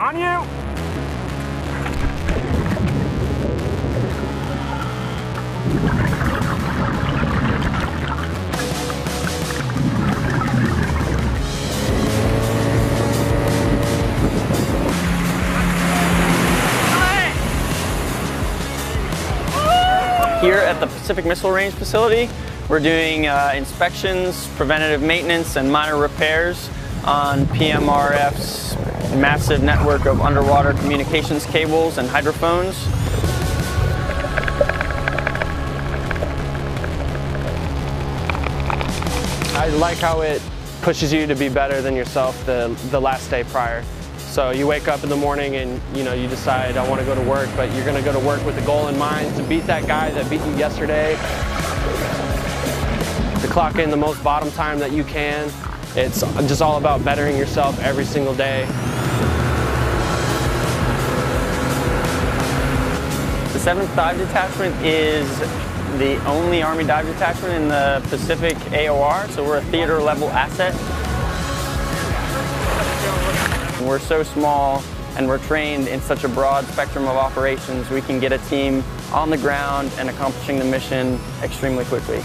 On you! Here at the Pacific Missile Range facility, we're doing uh, inspections, preventative maintenance, and minor repairs on PMRF's massive network of underwater communications cables and hydrophones. I like how it pushes you to be better than yourself the, the last day prior. So you wake up in the morning and you know you decide I want to go to work, but you're going to go to work with the goal in mind to beat that guy that beat you yesterday. To clock in the most bottom time that you can. It's just all about bettering yourself every single day. The 7th Dive Detachment is the only Army dive detachment in the Pacific AOR, so we're a theater level asset. We're so small and we're trained in such a broad spectrum of operations, we can get a team on the ground and accomplishing the mission extremely quickly.